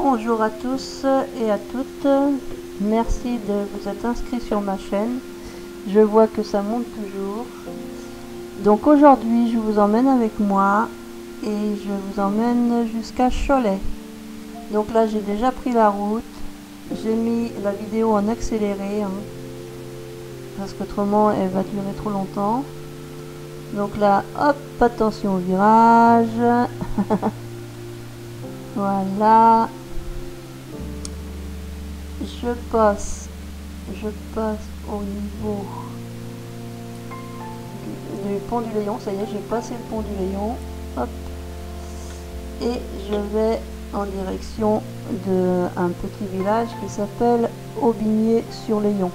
Bonjour à tous et à toutes. Merci de vous être inscrits sur ma chaîne. Je vois que ça monte toujours. Donc aujourd'hui, je vous emmène avec moi et je vous emmène jusqu'à Cholet. Donc là, j'ai déjà pris la route. J'ai mis la vidéo en accéléré hein, parce qu'autrement, elle va durer trop longtemps. Donc là, hop, attention au virage. voilà. Je passe, je passe au niveau du, pont du Léon. Ça y est, j'ai passé le pont du Léon. Et je vais en direction d'un petit village qui s'appelle Aubigné-sur-Léon.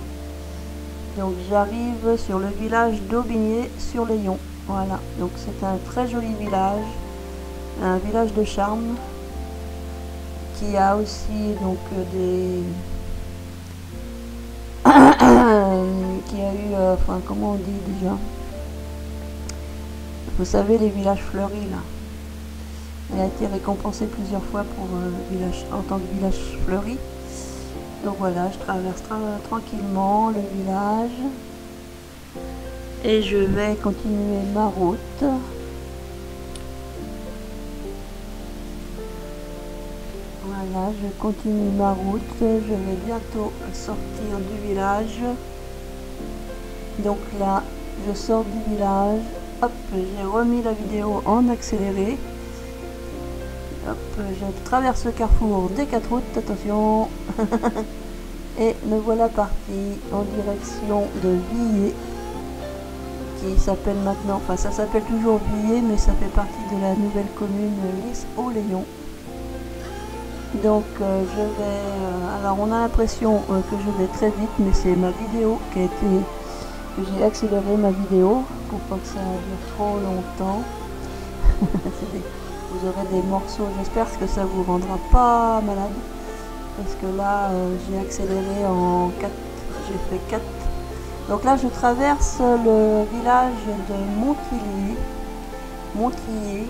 Donc j'arrive sur le village d'Aubigné-sur-Léon. Voilà, donc c'est un très joli village, un village de charme qui a aussi donc des qui a eu euh, enfin comment on dit déjà? Vous savez les villages fleuris là. Elle a été récompensée plusieurs fois pour euh, village en tant que village fleuri. Donc voilà je traverse tranquillement le village. Et je vais continuer ma route. Voilà, je continue ma route. Je vais bientôt sortir du village. Donc là, je sors du village. Hop, j'ai remis la vidéo en accéléré. Hop, je traverse le carrefour des quatre routes. Attention. Et me voilà parti en direction de Villers. Qui s'appelle maintenant, enfin ça s'appelle toujours Villers, mais ça fait partie de la nouvelle commune Lys-au-Léon. Donc euh, je vais... Euh, alors on a l'impression euh, que je vais très vite, mais c'est ma vidéo qui a été... j'ai accéléré ma vidéo pour pas que ça dure trop longtemps. vous aurez des morceaux, j'espère que ça vous rendra pas malade. Parce que là j'ai accéléré en 4, j'ai fait 4. Donc là je traverse le village de Montillier. Montillier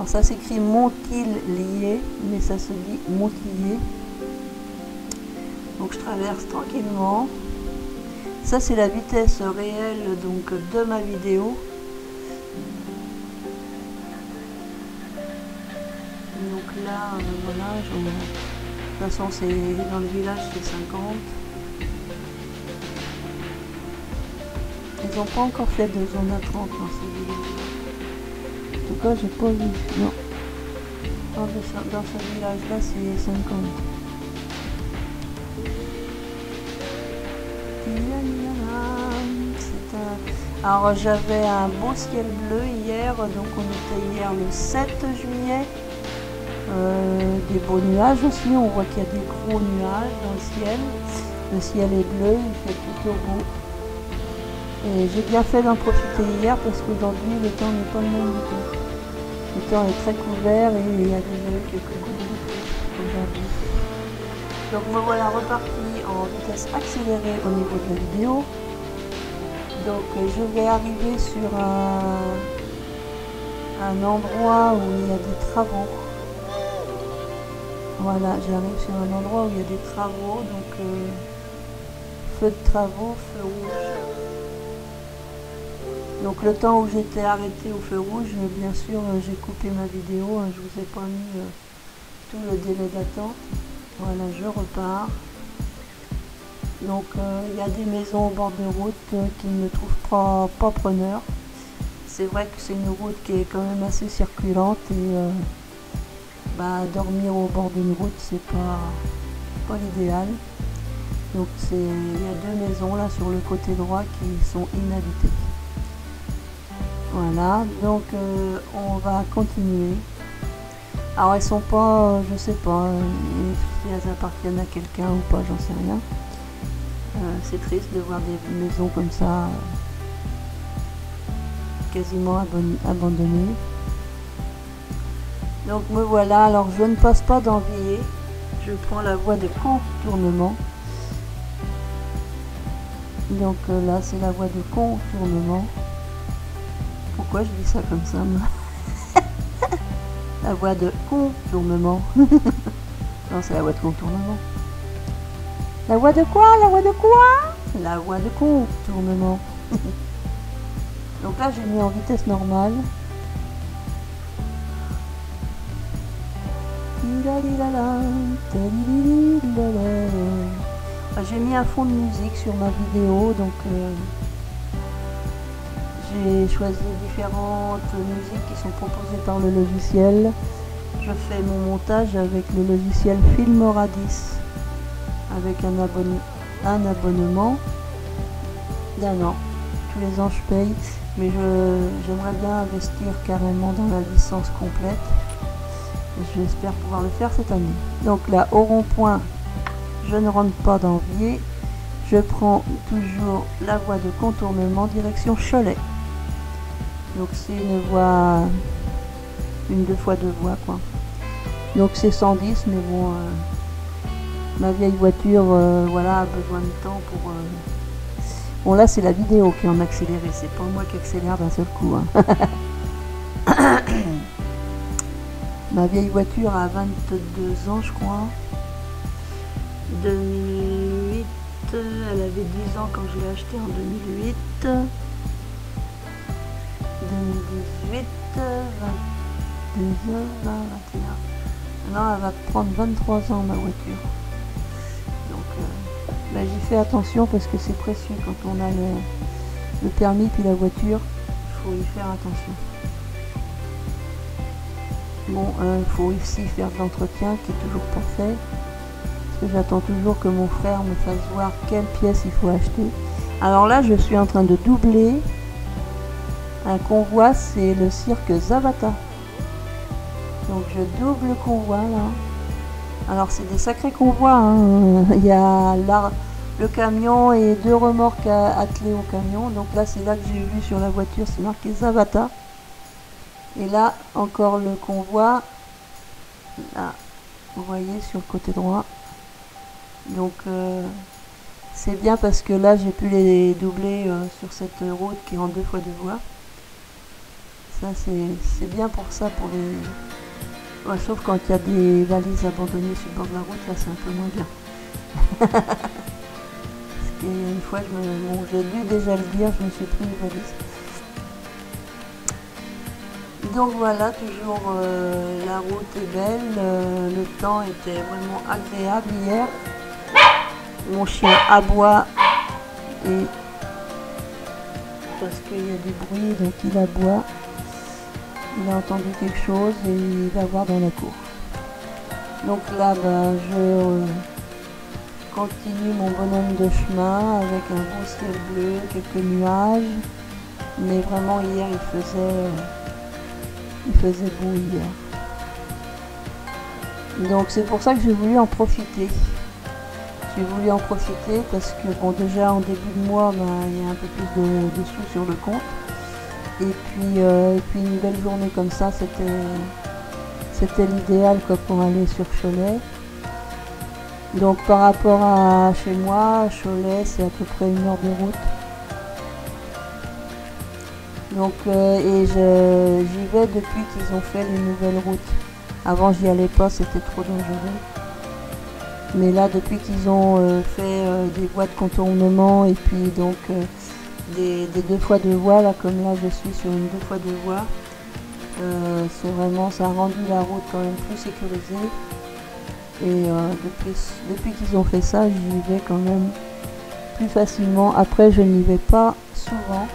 alors ça s'écrit Montillier, mais ça se dit Montillier. Donc je traverse tranquillement. Ça c'est la vitesse réelle donc de ma vidéo. Donc là, voilà, de toute façon c'est dans le village c'est 50. Ils n'ont pas encore fait de zone à 30 dans tout cas, j'ai pas vu. Non. Dans ce village-là, c'est 50. Alors j'avais un beau ciel bleu hier, donc on était hier le 7 juillet. Euh, des beaux nuages aussi, on voit qu'il y a des gros nuages dans le ciel. Le ciel est bleu, il fait plutôt beau. Et j'ai bien fait d'en profiter hier parce qu'aujourd'hui le temps n'est pas le même du tout. Le temps est très couvert et il y a eu quelques gouttes aujourd'hui. Donc me voilà reparti en vitesse accélérée au niveau de la vidéo. Donc je vais arriver sur un, endroit où il y a des travaux. Voilà, j'arrive sur un endroit où il y a des travaux, donc euh, feu de travaux, feu rouge. Donc le temps où j'étais arrêté au feu rouge, bien sûr, euh, j'ai coupé ma vidéo, hein, je vous ai pas mis euh, tout le délai d'attente. Voilà, je repars. Donc euh, il y a des maisons au bord de route qui ne trouvent pas, pas preneur. C'est vrai que c'est une route qui est quand même assez circulante et bah, dormir au bord d'une route c'est pas, pas l'idéal. Donc il y a deux maisons là sur le côté droit qui sont inhabitées. Voilà, donc euh, on va continuer. Alors elles sont pas, euh, je sais pas, euh, si elles appartiennent à quelqu'un ou pas, j'en sais rien. c'est triste de voir des maisons comme ça quasiment abandonnées. Donc me voilà, alors je ne passe pas d'envier, je prends la voie de contournement. Donc là c'est la voie de contournement pourquoi je dis ça comme ça moi La voie de contournement. non, c'est la voie de contournement. La voie de quoi? La voie de quoi? La voie de contournement. Donc là, j'ai mis en vitesse normale. J'ai mis un fond de musique sur ma vidéo, donc euh, j'ai choisi différentes musiques qui sont proposées par le logiciel. Je fais mon montage avec le logiciel Filmoradis, avec un, un abonnement d'un an. Tous les ans je paye, mais j'aimerais bien investir carrément dans la licence complète. J'espère pouvoir le faire cette année. Donc là, au rond-point, je ne rentre pas d'envier. Je prends toujours la voie de contournement direction Cholet. Donc c'est une voie, une deux fois deux voies quoi. Donc c'est 110, mais bon, euh, ma vieille voiture, euh, voilà, a besoin de temps pour. Euh, bon là c'est la vidéo qui en accéléré, c'est pas moi qui accélère d'un seul coup. Hein. Ma vieille voiture a 22 ans, je crois. 2008, elle avait 10 ans quand je l'ai achetée en 2008. 2018, 22 21. Maintenant, elle va prendre 23 ans, ma voiture. Donc, euh, bah, j'y fais attention parce que c'est précieux quand on a le, permis puis la voiture. Il faut y faire attention. Bon, il euh, faut ici faire de l'entretien qui est toujours pas fait. Parce que j'attends toujours que mon frère me fasse voir quelle pièce il faut acheter. Alors là, je suis en train de doubler un convoi, c'est le cirque Zavata. Donc je double le convoi là. Alors c'est des sacrés convois. Hein. Il y a le camion et deux remorques attelées au camion. Donc là, c'est là que j'ai vu sur la voiture, c'est marqué Zavata. Et là, encore le convoi. Là, vous voyez sur le côté droit. Donc, euh, c'est bien parce que là, j'ai pu les doubler euh, sur cette route qui est en deux fois deux voies. C'est bien pour ça, pour les... sauf quand il y a des valises abandonnées sur le bord de la route, là, c'est un peu moins bien. parce qu'une fois, j'ai dû déjà le dire, je me suis pris une valise. Donc voilà, toujours euh, la route est belle, euh, le temps était vraiment agréable hier. Mon chien aboie et parce qu'il y a du bruit, donc il aboie. Il a entendu quelque chose et il va voir dans la cour. Donc là, ben, je continue mon bonhomme de chemin avec un beau ciel bleu, quelques nuages. Mais vraiment hier il faisait il faisait beau hier. Donc c'est pour ça que j'ai voulu en profiter. J'ai voulu en profiter parce que déjà en début de mois ben, il y a un peu plus de, sous sur le compte. Et puis, euh, et puis une belle journée comme ça c'était l'idéal pour aller sur Cholet. Donc par rapport à chez moi, Cholet c'est à peu près une heure de route. Donc, euh, et j'y vais depuis qu'ils ont fait les nouvelles routes. Avant, j'y allais pas, c'était trop dangereux. Mais là, depuis qu'ils ont euh, fait des voies de contournement et puis donc des, deux fois deux voies, là, comme là, je suis sur une deux fois deux voies, c'est vraiment, ça a rendu la route quand même plus sécurisée. Et depuis, depuis qu'ils ont fait ça, j'y vais quand même plus facilement. Après, je n'y vais pas souvent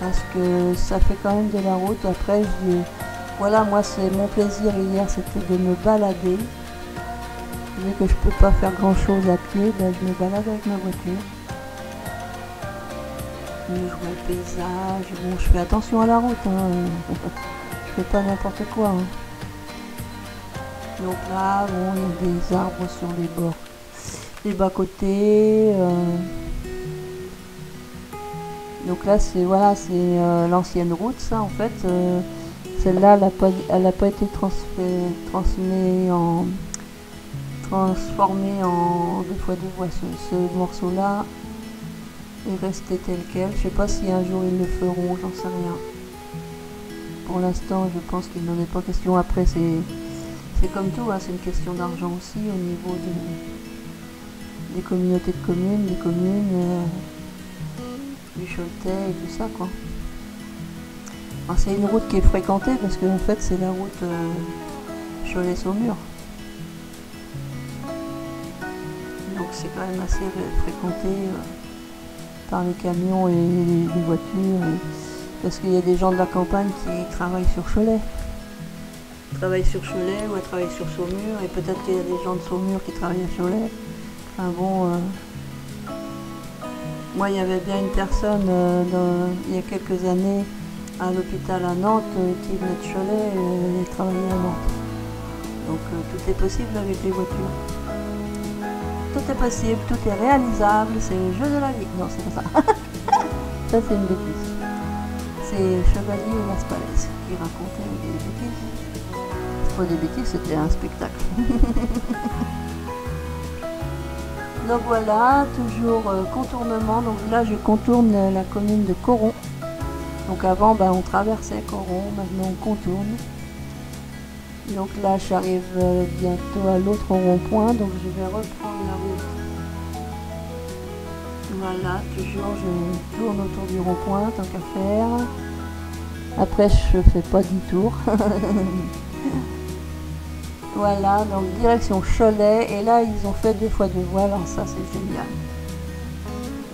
parce que ça fait quand même de la route. Après, je voilà, moi, c'est mon plaisir hier, c'était de me balader. Vu que je peux pas faire grand chose à pied, ben, je me balade avec ma voiture. Je. Bon, je fais attention à la route. Hein. je fais pas n'importe quoi. Hein. Donc là, bon, il y a des arbres sur les bords, les bas-côtés. Euh, donc là, c'est voilà, c'est euh, l'ancienne route, ça en fait. Euh, celle-là, elle n'a pas, été transformée en transformée en deux fois deux voies. Ce, morceau-là est resté tel quel. Je sais pas si un jour ils le feront, j'en sais rien. pour l'instant, je pense qu'il n'en est pas question. Après, c'est c'est comme tout, hein, c'est une question d'argent aussi au niveau des communautés de communes, des communes, euh, du Choletais et tout ça, quoi. C'est une route qui est fréquentée parce qu'en fait, c'est la route euh, Cholet-Saumur. Donc c'est quand même assez fréquenté euh, par les camions et les, voitures. parce qu'il y a des gens de la campagne qui travaillent sur Cholet. Travaillent sur Cholet ou travaillent sur Saumur. Et peut-être qu'il y a des gens de Saumur qui travaillent à Cholet. Enfin bon... Euh, moi, il y avait bien une personne euh, il y a quelques années à l'hôpital à Nantes qui venait de Cholet et travaillait à Nantes. Donc tout est possible avec les voitures tout est possible, tout est réalisable, c'est le jeu de la vie. Non, c'est pas ça. ça, c'est une bêtise. C'est Chevalier Las Palais qui racontait des bêtises. C'est pas des bêtises, c'était un spectacle. Donc voilà, toujours euh, contournement. Donc là, je contourne la commune de Coron. Donc avant, ben, on traversait Coron, maintenant on contourne. Donc là, j'arrive euh, bientôt à l'autre rond-point, donc je vais reprendre la route. Voilà, toujours je tourne autour du rond-point, tant qu'à faire. Après, je fais pas du tour. voilà, donc direction Cholet. Et là, ils ont fait deux fois deux voies, alors ça, c'est génial.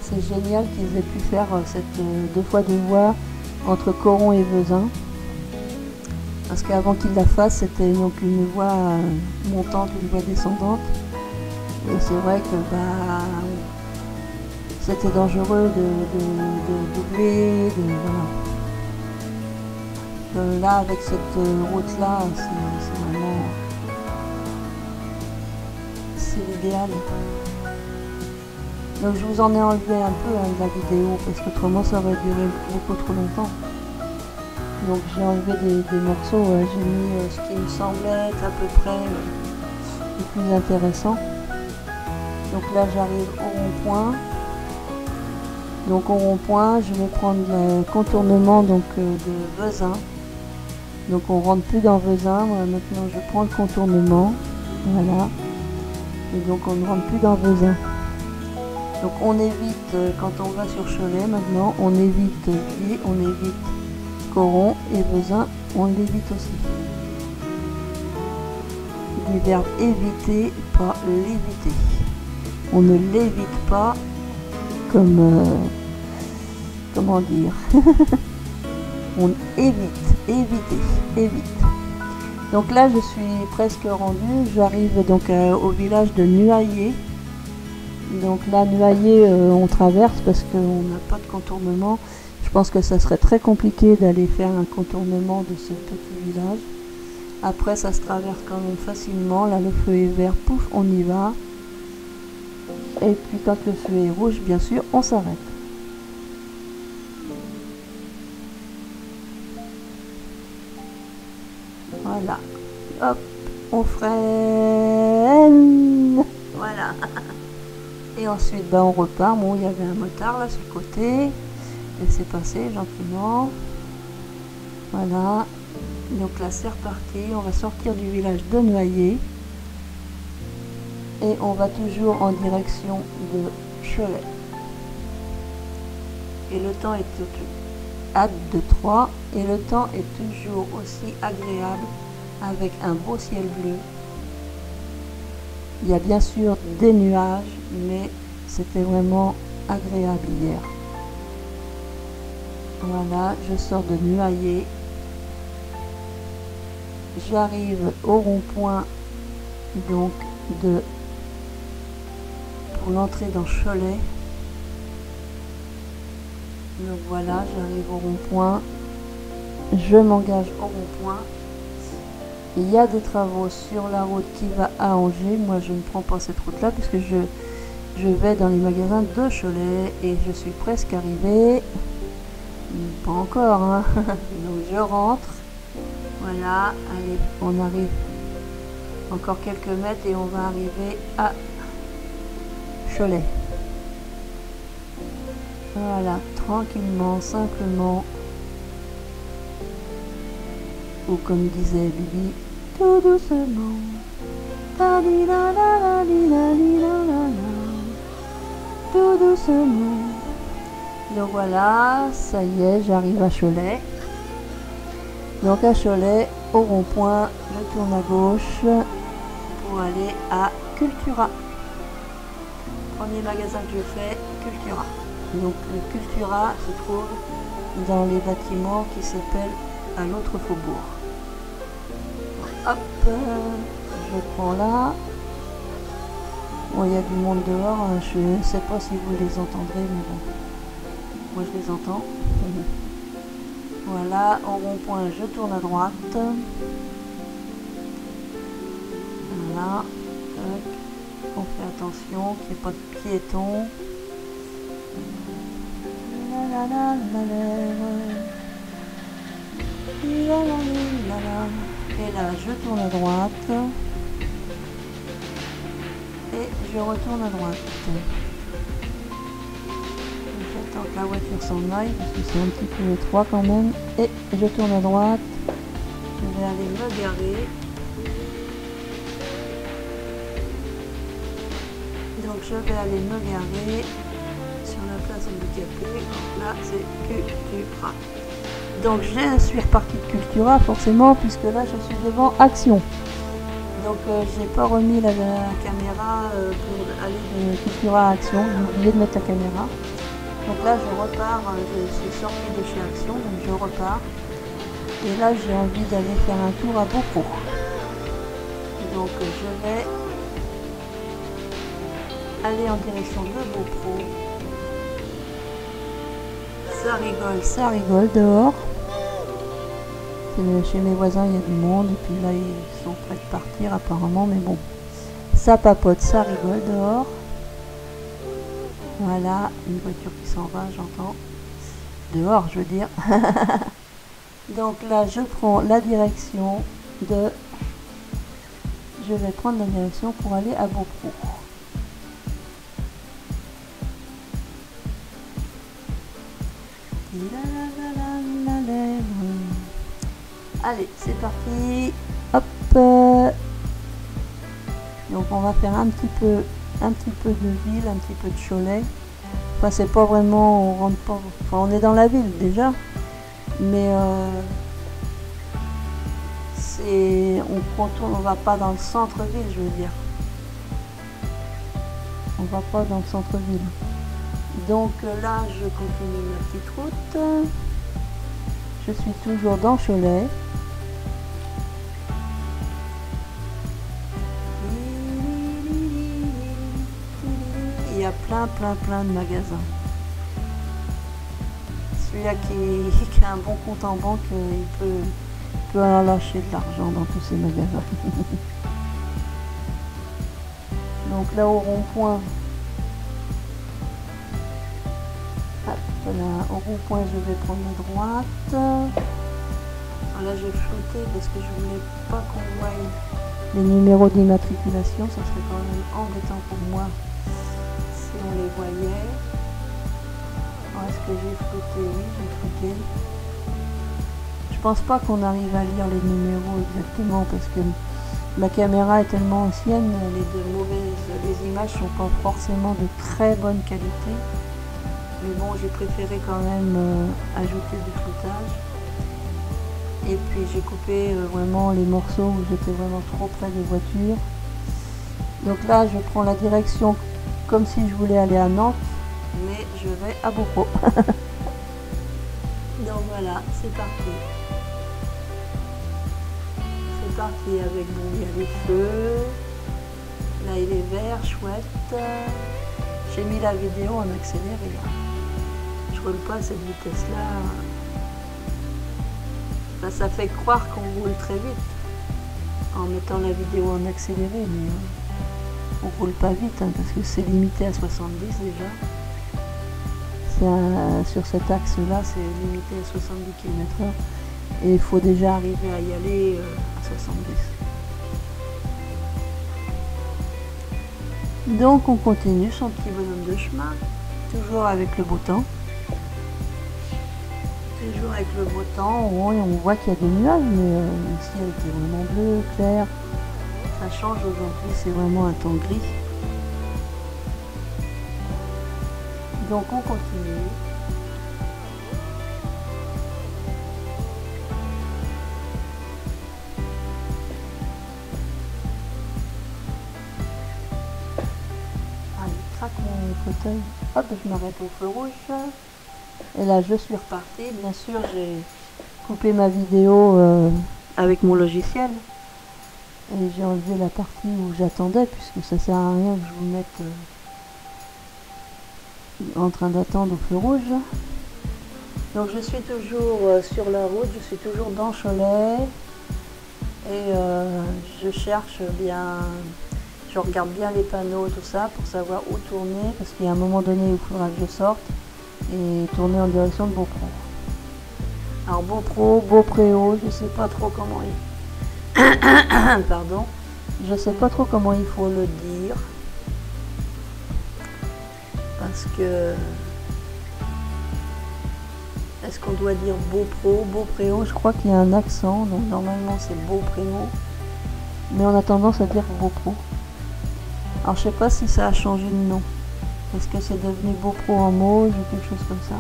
C'est génial qu'ils aient pu faire euh, cette euh, deux fois deux voies entre Coron et Vezin. Parce qu'avant qu'il la fasse, c'était donc une voie euh, montante, une voie descendante. Et c'est vrai que bah, c'était dangereux de, doubler, de, voilà. là, avec cette route-là, c'est vraiment... C'est l'idéal. Donc je vous en ai enlevé un peu hein, de la vidéo, parce qu'autrement ça aurait duré beaucoup trop longtemps. Donc j'ai enlevé des, morceaux, j'ai mis euh, ce qui me semblait être à peu près euh, le plus intéressant. Donc là j'arrive au rond-point. Donc au rond-point, je vais prendre le contournement donc, euh, de Vezin. Donc on rentre plus dans Vezin, maintenant je prends le contournement. Voilà. Et donc on ne rentre plus dans Vezin. Donc on évite, quand on va sur Cholet maintenant, on évite pied, on évite Coron et besoin, on l'évite aussi. Du verbe éviter, pas l'éviter. On ne l'évite pas comme... Euh, comment dire On évite, éviter, évite. Donc là, je suis presque rendue. J'arrive donc euh, au village de Nuaillé. Donc là, Nuaillé, euh, on traverse parce qu'on n'a pas de contournement. Je pense que ça serait très compliqué d'aller faire un contournement de ce petit village. Après, ça se traverse quand même facilement. Là, le feu est vert, pouf, on y va. Et puis quand le feu est rouge, bien sûr, on s'arrête. Voilà. Hop, on freine. Voilà. Et ensuite, ben, on repart. Bon, il y avait un motard là sur le côté laisser passer gentiment. Voilà. Donc là, c'est reparti. On va sortir du village de Noyer. Et on va toujours en direction de Cholet. Et le temps est hâte de 3. Et le temps est toujours aussi agréable avec un beau ciel bleu. Il y a bien sûr des nuages, mais c'était vraiment agréable hier. Voilà, je sors de Nuaillé. J'arrive au rond-point donc de pour l'entrée dans Cholet. Donc voilà, j'arrive au rond-point. Je m'engage au rond-point. Il y a des travaux sur la route qui va à Angers. Moi, je ne prends pas cette route-là puisque je, je vais dans les magasins de Cholet et je suis presque arrivée. Pas encore, hein. Donc je rentre. Voilà, allez, on arrive encore quelques mètres et on va arriver à Cholet. Voilà, tranquillement, simplement. ou comme disait Bibi, tout doucement. Tout doucement. Donc voilà, ça y est, j'arrive à Cholet. Donc à Cholet, au rond-point, je tourne à gauche pour aller à Cultura. Premier magasin que je fais, Cultura. Donc le Cultura se trouve dans les bâtiments qui s'appellent à l'autre faubourg. Hop, je prends là. Bon, il y a du monde dehors, hein. je ne sais pas si vous les entendrez, mais bon. Je les entends. Voilà, au rond-point, je tourne à droite. Voilà. On fait attention qu'il n'y ait pas de piétons. Et là, je tourne à droite. Et je retourne à droite. La voiture s'en aille parce que c'est un petit peu étroit quand même. Et je tourne à droite. Je vais aller me garer. Donc je vais aller me garer sur la place handicapée. Là c'est Cultura. Donc je suis reparti de Cultura forcément puisque là je suis devant Action. Donc euh, j'ai pas remis la, caméra euh, pour aller de Cultura à Action. J'ai oublié de mettre la caméra. Donc là je repars, euh, je suis sorti de chez Action, donc je repars. Et là j'ai envie d'aller faire un tour à Beauport. Donc je vais aller en direction de Beaupro. Ça rigole, ça rigole dehors. Chez mes voisins, il y a du monde. Et puis là, ils sont prêts de partir apparemment. Mais bon, ça papote, ça rigole dehors. Voilà, une voiture qui s'en va, j'entends. Dehors, je veux dire. Donc là, je prends la direction de... Je vais prendre la direction pour aller à Beaupro. Allez, c'est parti. Hop. Donc on va faire un petit peu, un petit peu de ville, un petit peu de Cholet. Enfin, c'est pas vraiment, on rentre pas. Enfin, on est dans la ville déjà, mais euh, c'est, on contourne, on va pas dans le centre-ville, je veux dire. On va pas dans le centre-ville. Donc là, je continue ma petite route. Je suis toujours dans Cholet. Plein, plein, plein de magasins. Celui-là qui, a un bon compte en banque, il peut, lâcher de l'argent dans tous ces magasins. Donc là au rond-point, Voilà, au rond-point, je vais prendre la droite. Voilà, je vais flouter parce que je voulais pas qu'on voie les numéros d'immatriculation. Ça serait quand même embêtant pour moi les voyait. Est-ce que j'ai flouté Oui, j'ai flouté. Je pense pas qu'on arrive à lire les numéros exactement parce que ma caméra est tellement ancienne, les, mauvaises, les images sont pas forcément de très bonne qualité. Mais bon, j'ai préféré quand même euh, ajouter du floutage. Et puis j'ai coupé euh, vraiment les morceaux où j'étais vraiment trop près des voitures. Donc là, je prends la direction comme si je voulais aller à Nantes, mais je vais à Beauport. Donc voilà, c'est parti. C'est parti avec, bon, il les feux. Là, il est vert, chouette. J'ai mis la vidéo en accéléré. Je roule pas à cette vitesse-là. ça fait croire qu'on roule très vite en mettant la vidéo en accéléré, mais euh, on roule pas vite hein, parce que c'est limité à 70 déjà. sur cet axe-là, c'est limité à 70 km/h et il faut déjà arriver à y aller euh, à 70. Donc on continue son petit bonhomme de chemin, toujours avec le beau temps. les jours avec le beau temps, on, on voit qu'il y a des nuages, mais euh, le ciel était vraiment bleu, clair. Ça change aujourd'hui, c'est vraiment un temps gris. Donc on continue. Allez, craque mon. Hop, je m'arrête au feu rouge. Et là, je suis repartie. Bien sûr, j'ai coupé ma vidéo euh, avec mon logiciel. Et j'ai enlevé la partie où j'attendais, puisque ça sert à rien que je vous mette euh, en train d'attendre au feu rouge. Donc je suis toujours euh, sur la route, je suis toujours dans Cholet. Et euh, je cherche bien, je regarde bien les panneaux, tout ça, pour savoir où tourner, parce qu'il y a un moment donné où il faudra que je sorte et tourner en direction de Beaupro. Alors Beaupro, Beaupréau, je sais pas trop comment il... Pardon. Je sais pas trop comment il faut le dire. Parce que... Est-ce qu'on doit dire Beaupro, Beaupréau Je crois qu'il y a un accent, donc normalement c'est Beaupréau. Mais on a tendance à dire Beaupro. Alors je sais pas si ça a changé de nom. Est-ce que c'est devenu Beaupro en Mauge ou quelque chose comme ça?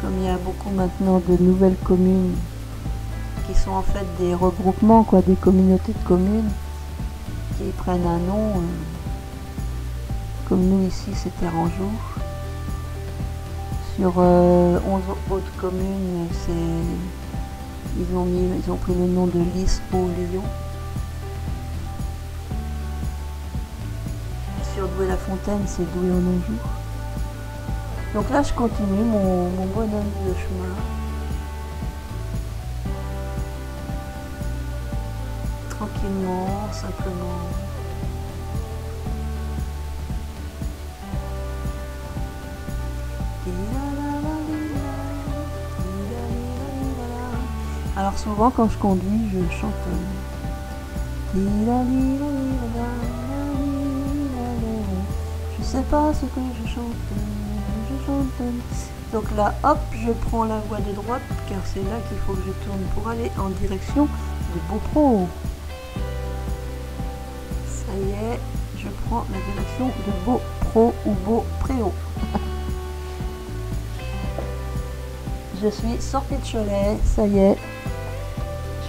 Comme il y a beaucoup maintenant de nouvelles communes qui sont en fait des regroupements, quoi, des communautés de communes qui prennent un nom. euh, comme nous ici, c'était Ranjou. Sur euh, 11 autres communes, c'est ils ont mis, ils ont pris le nom de au Lyon. Sur Douai-la-Fontaine, c'est Douai en Anjou. Donc là, je continue mon, mon bonhomme de chemin. Tranquillement, simplement. Alors souvent quand je conduis, je chante. euh, Je sais pas ce que je chante. Je chante. Donc là, hop, je prends la voie de droite car c'est là qu'il faut que je tourne pour aller en direction de Beaupro. Je prends la direction de Beaupro ou Beaupréau. Je suis sortie de Cholet, ça y est.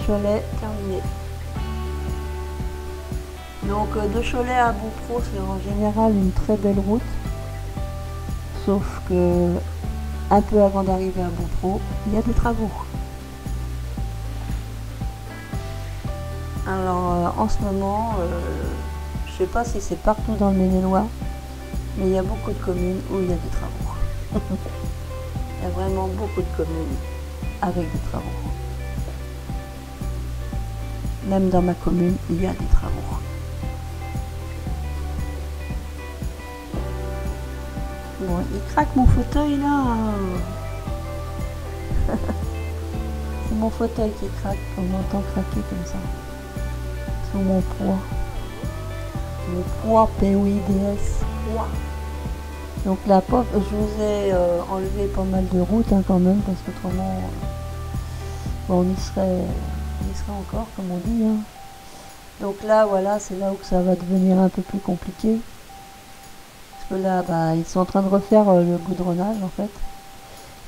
Cholet terminé. Donc euh, de Cholet à Beaupro, c'est en général une très belle route. Sauf que un peu avant d'arriver à Beaupro, il y a des travaux. Alors euh, en ce moment, euh, je sais pas si c'est partout dans le Maine-et-Loire, mais il y a beaucoup de communes où il y a des travaux. Il y a vraiment beaucoup de communes avec des travaux. Même dans ma commune, il y a des travaux. Bon, il craque mon fauteuil là. C'est mon fauteuil qui craque, on entend craquer comme ça. Sous mon poids. Le poids P-O-I-D-S. Poids. Donc la pauvre, je vous ai euh, enlevé pas mal de routes hein, quand même, parce qu'autrement, euh, bon, on y serait, on y serait encore, comme on dit. hein. Donc là, voilà, c'est là où ça va devenir un peu plus compliqué. Parce que là, bah, ils sont en train de refaire euh, le goudronnage en fait.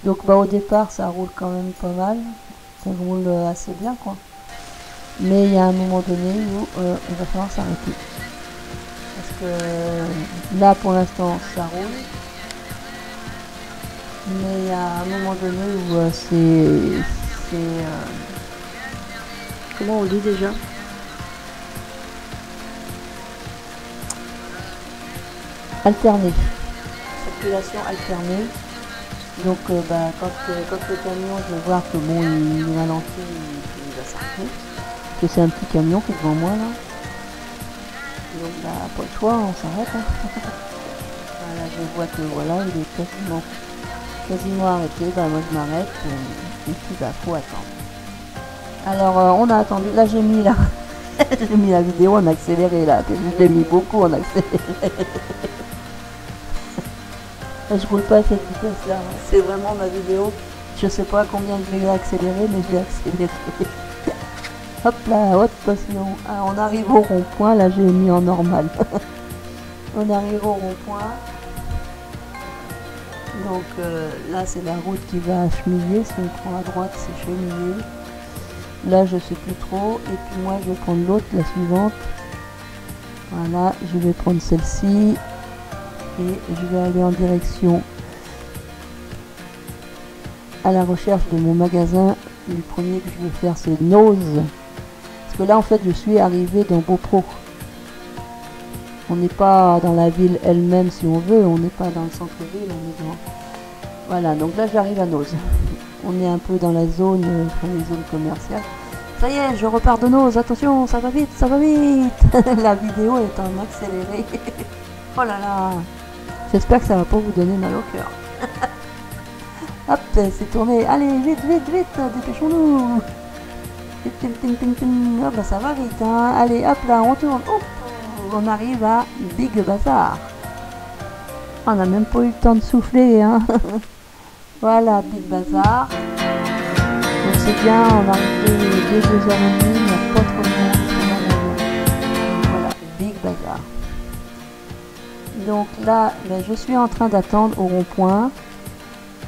Donc bah, au départ, ça roule quand même pas mal. Ça roule euh, assez bien, quoi. Mais il y a un moment donné où il va falloir s'arrêter. Euh, là, pour l'instant, ça roule. Mais il y a un moment donné où euh, c'est... c'est, euh, Comment on dit déjà? Alterné. Circulation alternée. Donc euh, bah, quand, quand le camion, je vais voir que bon, il, il ralentit, il, va s'arrêter. Que c'est un petit camion qui est devant moi là. Donc bah, pas le choix, on s'arrête. hein. voilà, je vois que voilà, il est quasiment, quasiment arrêté. Bah moi je m'arrête euh, et puis bah faut attendre. Alors euh, on a attendu. Là j'ai mis là. j'ai mis la vidéo en accéléré là. Je l'ai mis beaucoup en accéléré. Je roule pas cette vitesse-là. C'est vraiment ma vidéo. Je sais pas combien je vais accélérer, mais je vais accélérer. Hop là, haute passion. Ah, on arrive au rond-point. Là, j'ai mis en normal. on arrive au rond-point. Donc euh, là, c'est la route qui va à Chemillé. Si on prend à droite, c'est Chemillé. Là, je sais plus trop. Et puis moi, je vais prendre l'autre, la suivante. Voilà, je vais prendre celle-ci. Et je vais aller en direction à la recherche de mon magasin. Le premier que je vais faire, c'est Nose. Que là, en fait, je suis arrivé dans Beaupro. On n'est pas dans la ville elle-même, si on veut. On n'est pas dans le centre-ville. On est dans... Voilà, donc là, j'arrive à Nose. On est un peu dans la zone, euh, les zones commerciales. Ça y est, je repars de Nose. Attention, ça va vite, ça va vite. la vidéo est en accéléré. oh là là. J'espère que ça va pas vous donner mal au cœur. Hop, c'est tourné. Allez, vite, vite, vite, dépêchons-nous. Oh, bah, ça va vite, hein. Allez, hop là, on tourne. on arrive à Big Bazar. On n'a même pas eu le temps de souffler, hein. voilà, Big Bazar. Donc c'est bien, on a arrivé dès 2h30, il n'y a pas trop de monde. Voilà, Big Bazar. Donc là, ben, je suis en train d'attendre au rond-point.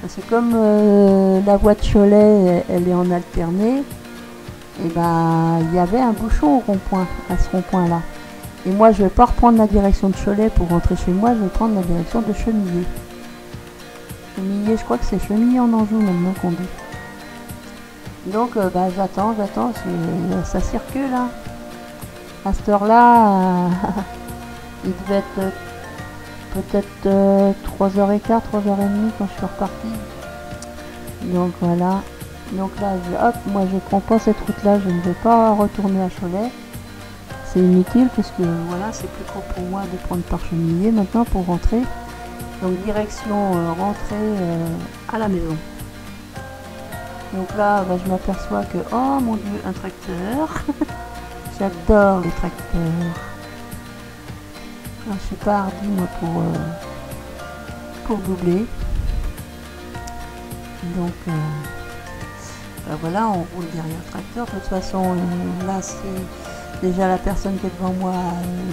Parce que comme euh, la voie de Cholet, elle est en alterné, et ben il y avait un bouchon au rond-point, à ce rond-point là. Et moi je vais pas reprendre la direction de Cholet pour rentrer chez moi, je vais prendre la direction de Chemillé. Chemillé, je crois que c'est Chemillé en Anjou maintenant qu'on dit. Donc euh, bah, j'attends, j'attends, ça circule. Hein. À cette heure-là, il devait être peut-être 3h15, 3h30 quand je suis reparti. Donc voilà. Donc là, hop, moi je prends pas cette route là, je ne vais pas retourner à Cholet. C'est inutile puisque voilà, c'est plus court pour moi de prendre par cheminier maintenant pour rentrer. Donc direction euh, rentrer euh, à la maison. Donc là, bah, je m'aperçois que, oh mon dieu, un tracteur. J'adore les tracteurs. Je je suis pas hardi moi pour, euh, pour doubler. Donc euh, ben voilà, on roule derrière le tracteur. De toute façon, euh, là c'est déjà la personne qui est devant moi,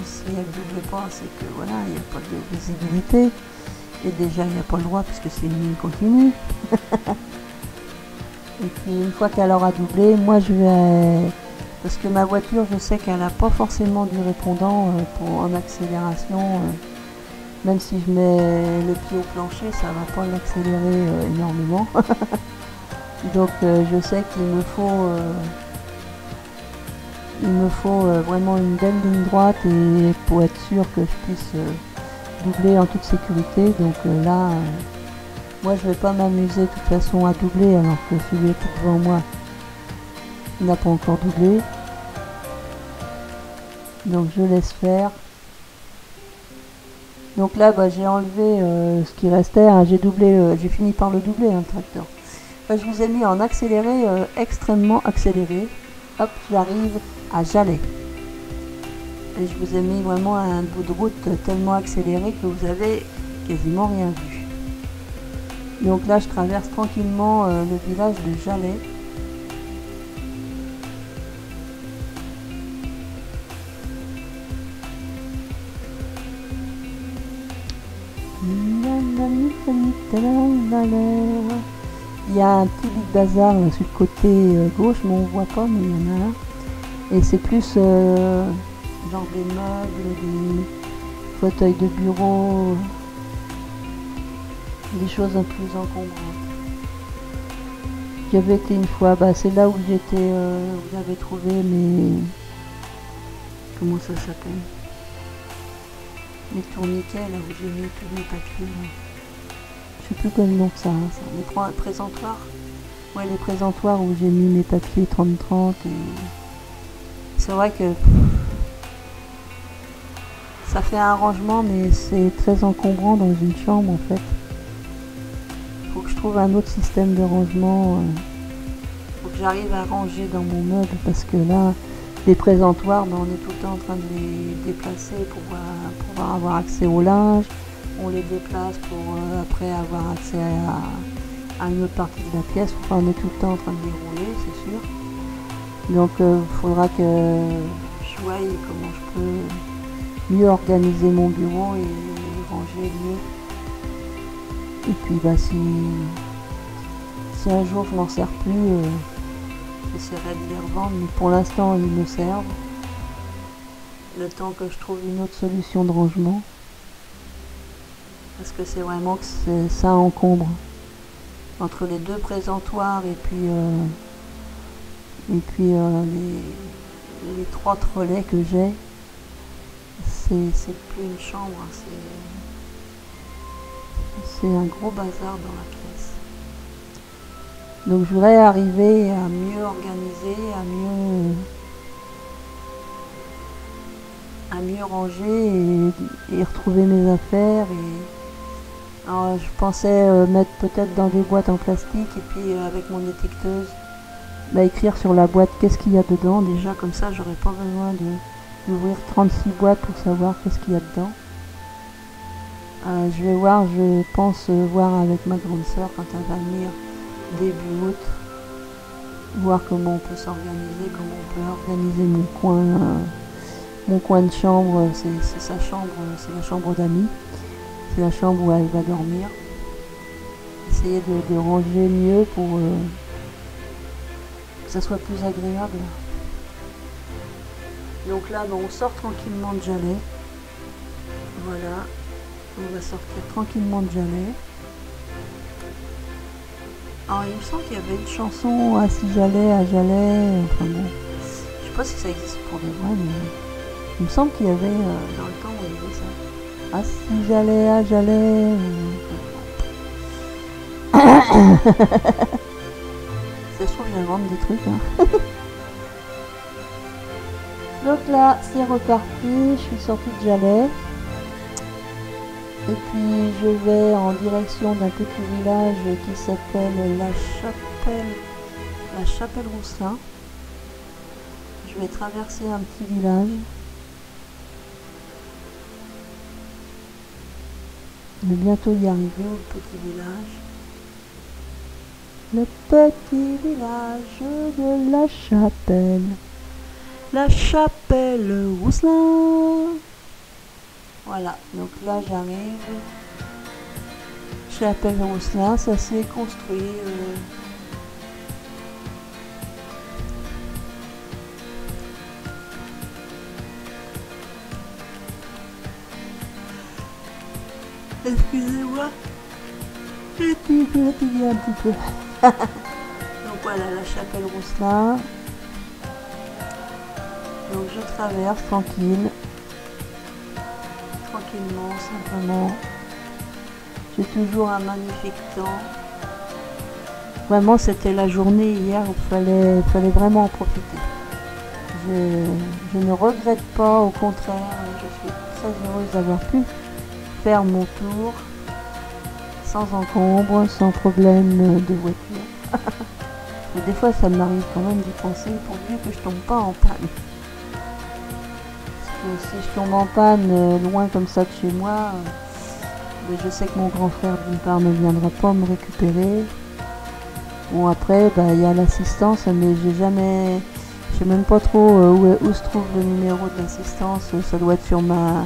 si elle double pas, c'est que voilà, il n'y a pas de visibilité. Et déjà il n'y a pas le droit puisque c'est une ligne continue. Et puis une fois qu'elle aura doublé, moi je vais parce que ma voiture, je sais qu'elle n'a pas forcément du répondant euh, pour, en accélération. Euh. même si je mets le pied au plancher, ça va pas l'accélérer euh, énormément. Donc je sais qu'il me faut il me faut vraiment une belle ligne droite et pour être sûr que je puisse doubler en toute sécurité. Donc là, moi je vais pas m'amuser de toute façon à doubler alors que celui qui est devant moi n'a pas encore doublé. Donc je laisse faire. Donc là, bah, j'ai enlevé euh, ce qui restait. Hein. j'ai doublé, euh, j'ai fini par le doubler, hein, tracteur. Je vous ai mis en accéléré, euh, extrêmement accéléré. Hop, j'arrive à Jalais. Et je vous ai mis vraiment un bout de route tellement accéléré que vous avez quasiment rien vu. Donc là, je traverse tranquillement le village de Jalais. Il y a un petit bazar sur le côté euh, gauche, mais on voit pas, mais il y en a un. Et c'est plus euh, genre des meubles, des fauteuils de bureau, des choses un peu plus encombrantes. J'avais été une fois, bah, c'est là où j'étais, euh, vous avez trouvé mes... Comment ça s'appelle? Les tourniquets, là où j'ai mis tous mes papiers. Sais plus nom ça, hein, ça. Les présentoirs. Ouais, les présentoirs où j'ai mis mes papiers 30-30 et... C'est vrai que ça fait un rangement mais c'est très encombrant dans une chambre en fait. Faut que je trouve un autre système de rangement. Euh. Faut que j'arrive à ranger dans mon meuble parce que là, les présentoirs, ben, on est tout le temps en train de les déplacer pour pouvoir avoir accès au linge on les déplace pour euh, après avoir accès à, une autre partie de la pièce. Enfin, on est tout le temps en train de dérouler, c'est sûr. Donc il euh, faudra que je voie comment je peux mieux organiser mon bureau et ranger mieux. Et puis bah si, si un jour je m'en sers plus, euh, j'essaierai de les revendre, mais pour l'instant ils me servent. Le temps que je trouve une autre solution de rangement. Parce que c'est vraiment que ça encombre. Entre les deux présentoirs et puis euh, et puis euh, les, trois trolleys que j'ai, c'est plus une chambre, hein, c'est un gros bazar dans la pièce. Donc je voudrais arriver à mieux organiser, à mieux à mieux ranger et, retrouver mes affaires et je pensais euh, mettre peut-être dans des boîtes en plastique et puis euh, avec mon étiqueteuse bah, écrire sur la boîte qu'est-ce qu'il y a dedans. Déjà, comme ça, j'aurais pas besoin d'ouvrir 36 boîtes pour savoir qu'est-ce qu'il y a dedans. Euh, je vais voir, je pense voir avec ma grande soeur quand elle va venir début août, voir comment on peut s'organiser, comment on peut organiser mon coin, euh, mon coin de chambre. C'est sa chambre, c'est la chambre d'amis, la chambre où elle va dormir. Essayer de, ranger mieux pour euh, ça soit plus agréable. Donc là, on sort tranquillement de Jalais. Voilà. On va sortir tranquillement de Jalais. Alors, il me semble qu'il y avait une chanson à si j'allais, à bon. Je sais pas si ça existe pour des vrai, mais il me semble qu'il y avait euh, dans le temps. Ah si j'allais, à Jalais. C'est sûr, je des trucs. Hein. Donc là, c'est reparti. Je suis sortie de Jalais. Et puis je vais en direction d'un petit village qui s'appelle La Chapelle, La Chapelle Rousselin. Je vais traverser un petit village. Bientôt y arriver au petit village. Le petit village de la chapelle. La chapelle Rousselin. Voilà, donc là j'arrive. Chapelle Rousselin, ça s'est construit. Euh, Excusez-moi. J'ai fatigué un petit peu. Donc voilà la chapelle Rousselin. Donc je traverse tranquille. Tranquillement, simplement. J'ai toujours un magnifique temps. Vraiment c'était la journée hier où il fallait, vraiment en profiter. Je ne regrette pas, au contraire, je suis très heureuse d'avoir pu faire mon tour sans encombre, sans problème de voiture. Mais des fois, ça m'arrive quand même d'y penser pourvu que je tombe pas en panne. Parce que si je tombe en panne euh, loin comme ça de chez moi, euh, je sais que mon grand frère d'une part ne viendra pas me récupérer. Bon après, bah, il y a l'assistance, mais j'ai jamais, je sais même pas trop euh, où se trouve le numéro de l'assistance. Ça doit être sur ma,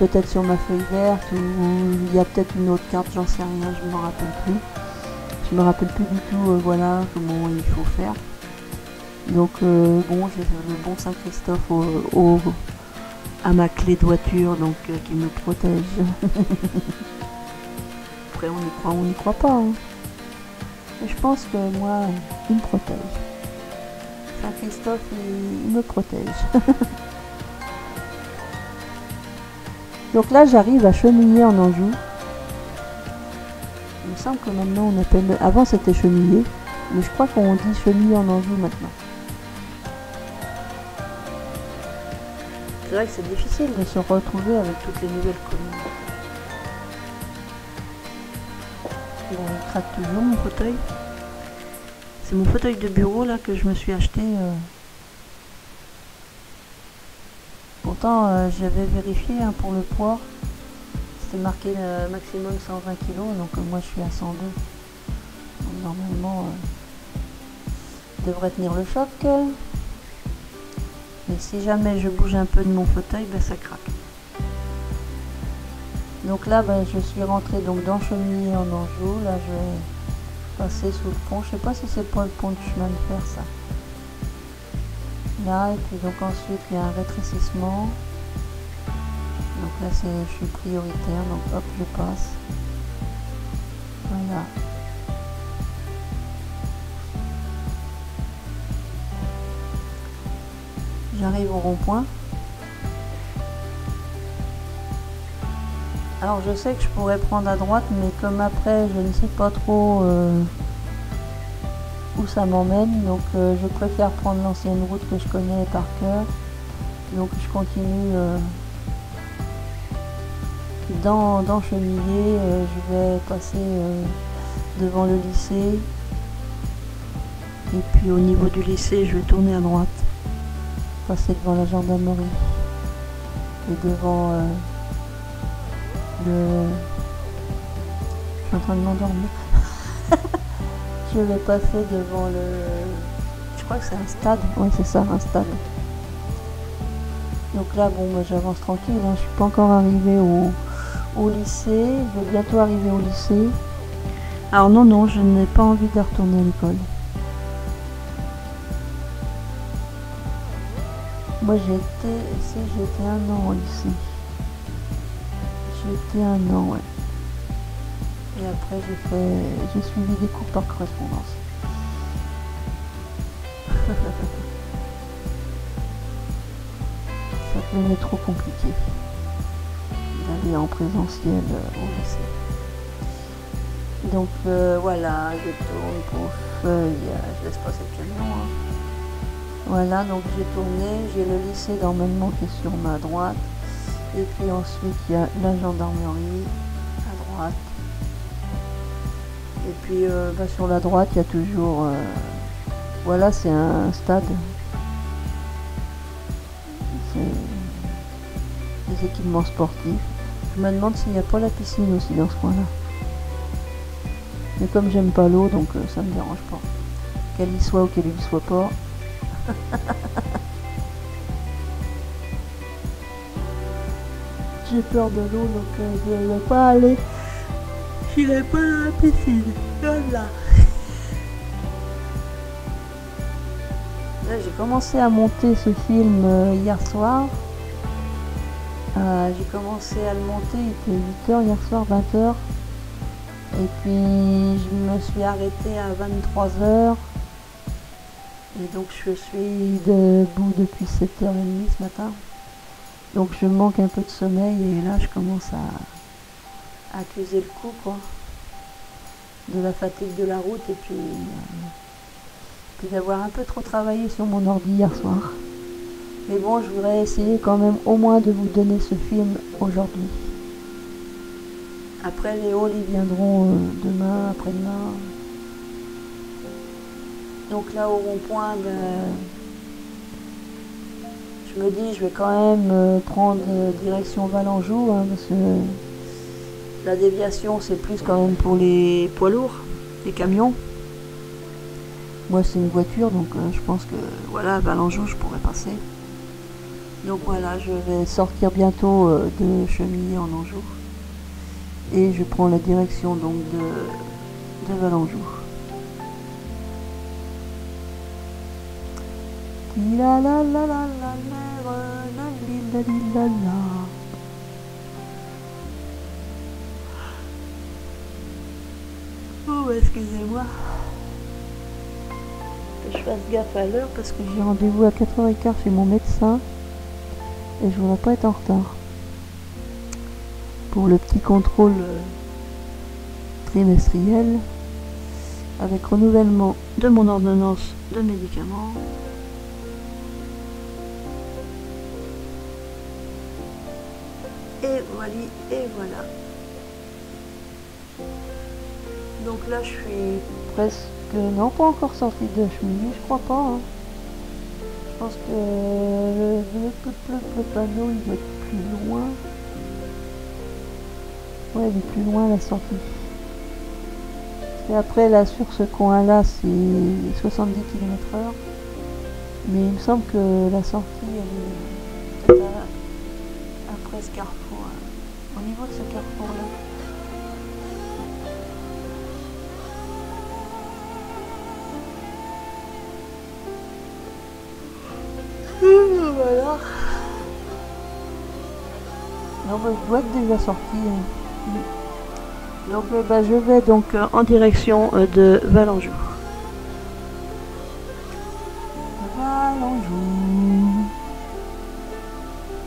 peut-être sur ma feuille verte ou il y a peut-être une autre carte, j'en sais rien, je ne me rappelle plus. Je me rappelle plus du tout euh, voilà comment il faut faire. Donc euh, bon, j'ai le bon Saint-Christophe au, à ma clé de voiture donc euh, qui me protège. Après on y croit, on n'y croit pas. Hein. Je pense que moi, il me protège. Saint-Christophe, il me protège. Donc là, j'arrive à Chemillé en Anjou. Il me semble que maintenant on appelle. Avant c'était Chemillé, mais je crois qu'on dit Chemillé en Anjou maintenant. C'est vrai que c'est difficile de se retrouver avec toutes les nouvelles communes. Bon, il craque toujours mon fauteuil. C'est mon fauteuil de bureau là que je me suis acheté. Euh, Pourtant, euh, j'avais vérifié hein, pour le poids. c'était marqué le maximum 120 kg, donc euh, moi je suis à 102. Donc, normalement, euh, je devrais tenir le choc. Mais si jamais je bouge un peu de mon fauteuil, ben, ça craque. Donc là, ben, je suis rentrée donc dans Chemillé en Anjou. Là, je vais passer sous le pont. Je sais pas si c'est pas le pont de chemin de fer, ça. Et puis donc ensuite, il y a un rétrécissement. Donc là, c'est, je suis prioritaire, donc hop, je passe. Voilà. J'arrive au rond-point. Alors je sais que je pourrais prendre à droite, mais comme après je ne sais pas trop euh, où ça m'emmène, donc euh, je préfère prendre l'ancienne route que je connais par cœur. Donc je continue euh, dans, dans Chemillé, je vais passer devant le lycée. Et puis au niveau du lycée, je vais tourner à droite, passer devant la gendarmerie et devant je suis en train de m'endormir. je vais passer devant le... Je crois que c'est un stade. Oui, c'est ça, un stade. Donc là, bon, moi j'avance tranquille. Hein. Je suis pas encore arrivée au, au lycée. Je vais bientôt arriver au lycée. Alors non, non, je n'ai pas envie de retourner à l'école. Moi j'ai été, j'ai été un an au lycée. J'étais un an, ouais. Et après, j'ai suivi des cours par correspondance. Ça devenait trop compliqué d'aller en présentiel euh, au lycée. Donc euh, voilà, je tourne pour feuille, je laisse passer le camion. Hein. Voilà, donc j'ai tourné, j'ai le lycée normalement qui est sur ma droite. Et puis ensuite, il y a la gendarmerie à droite. Et puis euh, bah, sur la droite, il y a toujours... Euh, voilà, c'est un stade. Des équipements sportifs. Je me demande s'il n'y a pas la piscine aussi dans ce coin-là. Mais comme j'aime pas l'eau, donc euh, ça me dérange pas. Qu'elle y soit ou qu'elle y soit pas. j'ai peur de l'eau, donc euh, je ne vais pas aller. Je n'irai pas dans la piscine. Voilà. J'ai commencé à monter ce film euh, hier soir. Euh, j'ai commencé à le monter, il était 8h hier soir, 20h. Et puis je me suis arrêtée à 23h. Et donc je suis debout depuis 7h30 ce matin. Donc je manque un peu de sommeil et là je commence à, accuser le coup quoi. De la fatigue de la route et puis, euh, puis d'avoir un peu trop travaillé sur mon ordi hier soir. Mais bon, je voudrais essayer quand même au moins de vous donner ce film aujourd'hui. Après les halls ils viendront euh, demain, après-demain. Donc là au rond-point, ben, je me dis je vais quand même euh, prendre direction Valenjou hein, parce que la déviation c'est plus quand même pour les poids lourds, les camions. Moi c'est une voiture donc euh, je pense que voilà à je pourrais passer. Donc voilà je vais sortir bientôt de Chemillé en Anjou et je prends la direction donc de, de Oh excusez-moi. Je fasse gaffe à l'heure parce que j'ai rendez-vous à 4h15 chez mon médecin et je voudrais pas être en retard. Pour le petit contrôle euh, trimestriel avec renouvellement de mon ordonnance de médicaments. Et voilà, et voilà. Donc là, je suis presque... Non, pas encore sortie de cheminée, je crois pas. Hein. Je pense que le, panneau, il va être plus loin. Ouais, elle est plus loin la sortie. Et après, là, sur ce coin-là, c'est 70 km/h. Mais il me semble que la sortie, elle est peut-être après ce carrefour. Au niveau de ce carrefour-là. Je dois être déjà sorti. hein. Donc euh, bah, je vais donc euh, en direction euh, de Valenjou. Valenjou.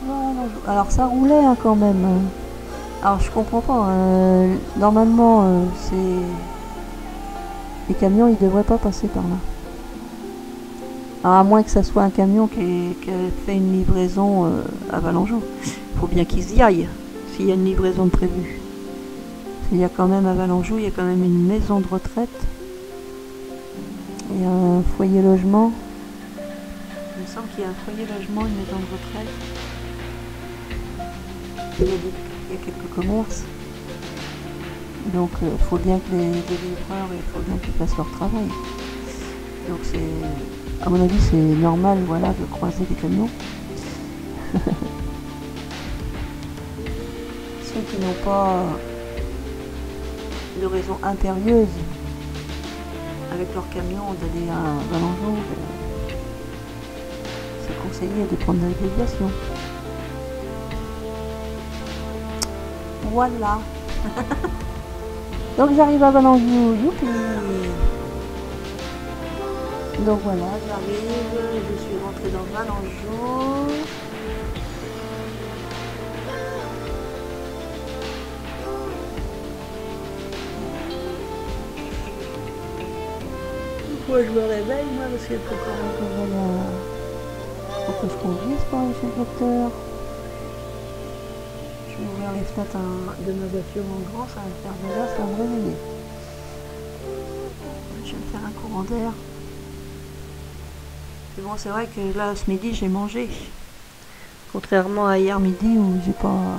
Valenjou. Alors ça roulait hein, quand même. Alors je comprends pas. hein. Normalement euh, c'est les camions ils devraient pas passer par là. Alors, à moins que ça soit un camion qui, fait une livraison euh, à Valenjou. Faut bien qu'ils y aillent s'il y a une livraison prévue. Il y a quand même à Valenjou, il y a quand même une maison de retraite. A un foyer logement. Il me semble qu'il y a un foyer logement, une maison de retraite. Il y a, quelques commerces. Donc il faut bien que les, les livreurs, il faut bien qu'ils fassent leur travail. Donc c'est, à mon avis, c'est normal, voilà, de croiser des camions. Qui n'ont pas de raison impérieuse avec leur camion d'aller à Valenjou, euh, c'est conseillé de prendre la déviation. Voilà. Donc j'arrive à Valenjou, youpi Donc voilà, j'arrive, je suis rentrée dans Valenjou. Moi je me réveille moi parce qu'il faut quand que faut que je conduise pour aller le docteur. Je vais ouvrir les fenêtres de ma voiture en grand, ça va me faire déjà, ça va me réveiller. Je vais me faire un courant d'air. Mais bon, c'est vrai que là, ce midi, j'ai mangé. Contrairement à hier midi où j'ai pas...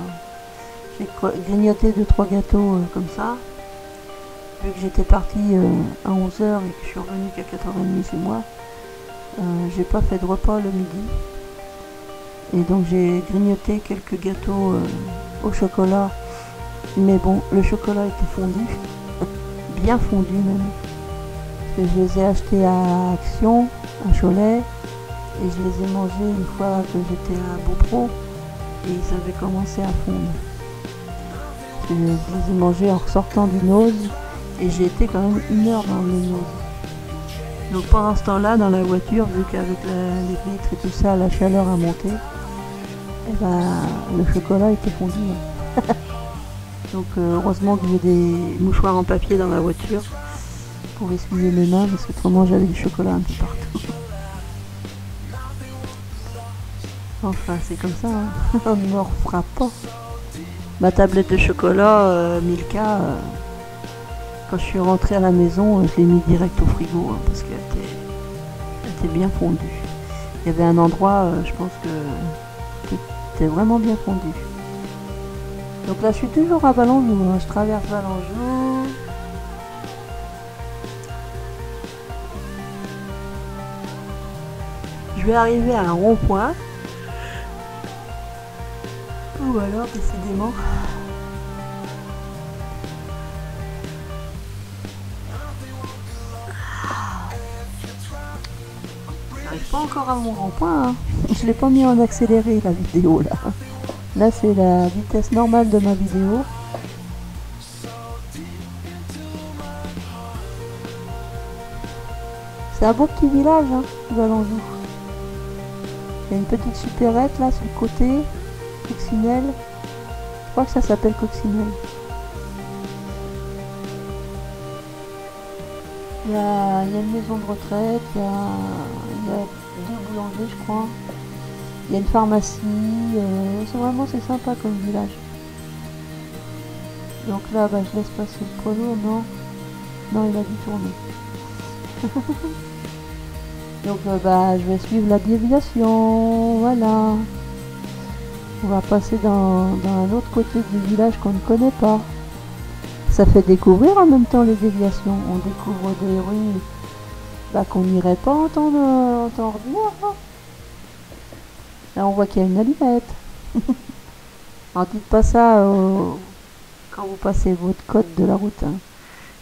J'ai grignoté deux trois gâteaux euh, comme ça. Vu que j'étais partie euh, à 11h et que je suis revenue qu'à 4h30 chez moi, euh, j'ai pas fait de repas le midi. Et donc j'ai grignoté quelques gâteaux euh, au chocolat. Mais bon, le chocolat était fondu. Bien fondu même. Je les ai achetés à Action, à Cholet. Et je les ai mangés une fois que j'étais à Beaupro. Et ils avaient commencé à fondre. Je les ai mangés en ressortant du nose. Et j'ai été quand même une heure dans le nose. Donc pendant ce temps-là, dans la voiture, vu qu'avec les vitres et tout ça, la chaleur a monté, et ben, le chocolat était fondu. Donc euh, heureusement que j'ai des mouchoirs en papier dans la voiture pour essuyer mes mains, parce qu'autrement j'avais du chocolat un peu partout. Enfin, c'est comme ça, hein. on ne me pas. Ma tablette de chocolat, euh, Milka, euh, quand je suis rentrée à la maison, je l'ai mis direct au frigo, hein, parce qu'elle était, bien fondue. Il y avait un endroit, euh, je pense que c'était vraiment bien fondu. Donc là, je suis toujours à hein, je traverse Valenjou. Je vais arriver à un rond-point. Ou alors, décidément. Encore à mon rond-point. hein. Je l'ai pas mis en accéléré la vidéo là. Là c'est la vitesse normale de ma vidéo. C'est un beau petit village, hein, Valenjou. Il y a une petite supérette là sur le côté, Coccinelle. Je crois que ça s'appelle Coccinelle. Il y, a, il y a une maison de retraite, il y a deux je crois. Il y a une pharmacie. euh, c'est vraiment c'est sympa comme village. Donc là, bah, je laisse passer le lourd, non? Non, il a dû tourner. Donc euh, bah, je vais suivre la déviation. Voilà. On va passer dans, dans un autre côté du village qu'on ne connaît pas. ça fait découvrir en même temps les déviations. On découvre des rues bah, qu'on n'irait pas en temps, temps ordinaire. hein. Là, on voit qu'il y a une allumette. Alors, dites pas ça euh, quand vous passez votre code de la route. hein.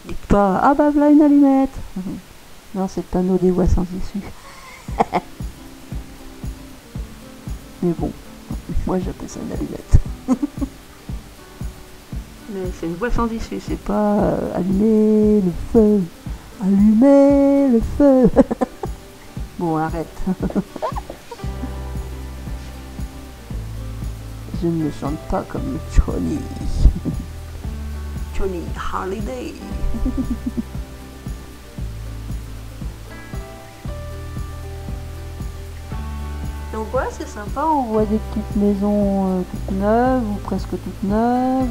Dites pas Ah bah voilà une allumette. non, c'est le panneau des voies sans issue. Mais bon, moi j'appelle ça une allumette. Mais c'est une voie sans issue, c'est pas euh, allumer le feu. Allumer le feu. bon, arrête. Je ne chante pas comme Johnny. Johnny Holiday. Donc ouais, c'est sympa, on voit des petites maisons euh, toutes neuves ou presque toutes neuves.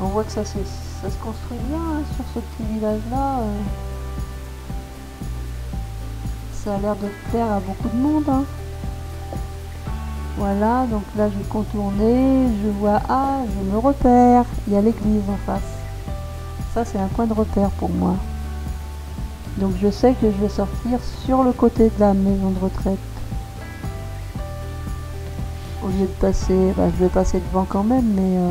on voit que ça, se- ça se construit bien hein, sur ce petit village-là. euh. Ça a l'air de plaire à beaucoup de monde. hein. Voilà, donc là j'ai contourné, je vois, ah, je me repère, il y a l'église en face. Ça c'est un point de repère pour moi. Donc je sais que je vais sortir sur le côté de la maison de retraite. Au lieu de passer, bah, je vais passer devant quand même, mais euh,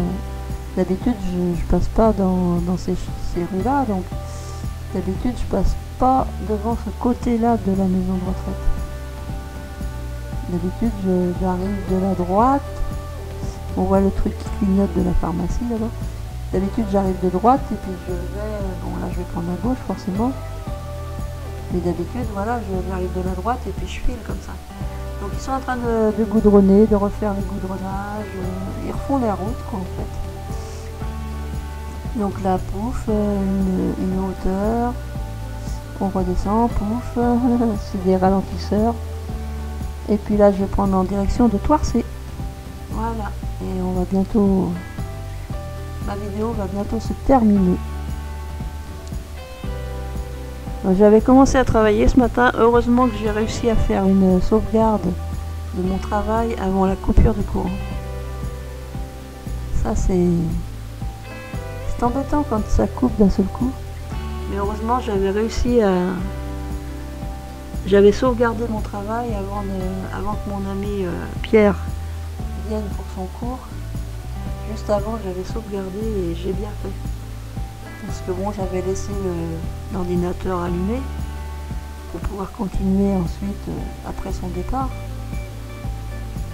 d'habitude je, passe pas dans, ces, rues-là, donc d'habitude je passe pas devant ce côté-là de la maison de retraite. D'habitude, j'arrive de la droite. On voit le truc qui clignote de la pharmacie là-bas. D'habitude, j'arrive de droite et puis je vais. Bon, là, je vais prendre à gauche forcément. Mais d'habitude, voilà, j'arrive de la droite et puis je file comme ça. Donc, ils sont en train de, de goudronner, de refaire les goudronnages. euh, Ils refont la route, quoi, en fait. Donc là, pouf, euh, une, hauteur. On redescend, pouf. C'est des ralentisseurs. Et puis là, je vais prendre en direction de Toircé. Voilà. Et on va bientôt. Ma vidéo va bientôt se terminer. J'avais commencé à travailler ce matin. Heureusement que j'ai réussi à faire une sauvegarde de mon travail avant la coupure du courant. Ça, c'est. Embêtant quand ça coupe d'un seul coup. Mais heureusement, j'avais réussi à. J'avais sauvegardé mon travail avant, de- avant que mon ami euh, Pierre vienne pour son cours. Juste avant, j'avais sauvegardé et j'ai bien fait. Parce que bon, j'avais laissé l'ordinateur allumé pour pouvoir continuer ensuite euh, après son départ.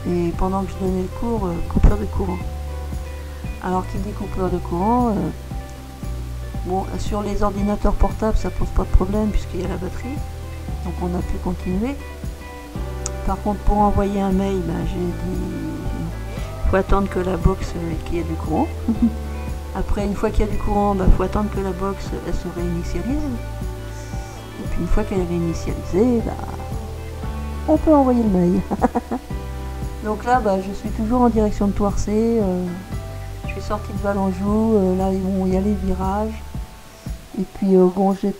Et pendant que je donnais le cours, euh, coupure de courant. Alors qui dit coupure de courant, euh, bon, sur les ordinateurs portables, ça pose pas de problème puisqu'il y a la batterie. Donc on a pu continuer. Par contre, pour envoyer un mail, ben, j'ai dit faut attendre que la box euh, qu'il y ait du courant. Après, une fois qu'il y a du courant, il faut attendre que la box elle se réinitialise. Et puis une fois qu'elle est réinitialisée, bah, on peut envoyer le mail. Donc là, bah, je suis toujours en direction de Toircé. euh, sortie de Valenjou. euh, là, ils vont y aller virages. Et puis euh, bon, j'ai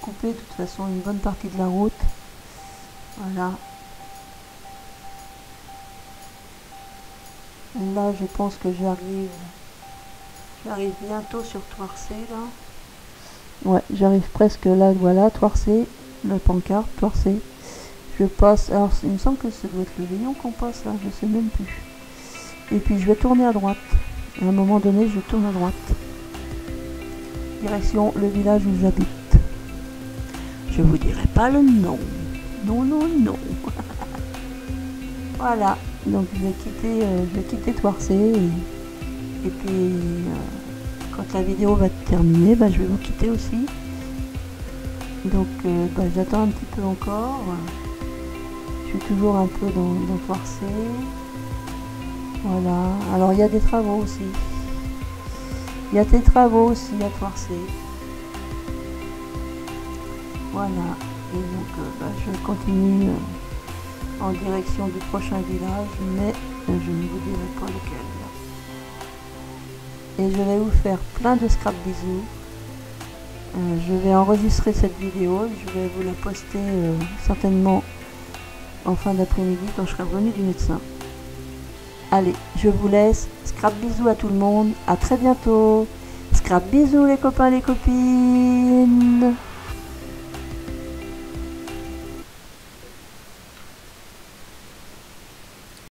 coupé de toute façon une bonne partie de la route. Voilà. Là, je pense que j'arrive. J'arrive bientôt sur Toircé là. Ouais, j'arrive presque là, voilà, Toircé, le pancarte, Toircé. Je passe, alors il me semble que ça doit être le Léon qu'on passe là, je sais même plus. Et puis je vais tourner à droite. À un moment donné, je tourne à droite direction le village où j'habite. Je vous dirai pas le nom. Non, non, non. voilà. Donc je vais quitter, euh, je vais quitter Toircé et, puis euh, quand la vidéo va être terminée, bah, je vais vous quitter aussi. Donc euh, bah, j'attends un petit peu encore. Je suis toujours un peu dans, dans. Voilà. Alors il y a des travaux aussi. Il y a des travaux aussi à Toircé. Voilà. Et donc, euh, bah, je continue euh, en direction du prochain village, mais euh, je ne vous dirai pas lequel. Et je vais vous faire plein de scrap bisous. Je vais enregistrer cette vidéo, je vais vous la poster certainement en fin d'après-midi quand je serai revenu du médecin. Allez, je vous laisse. Scrap bisous à tout le monde. À très bientôt. Scrap bisous les copains les copines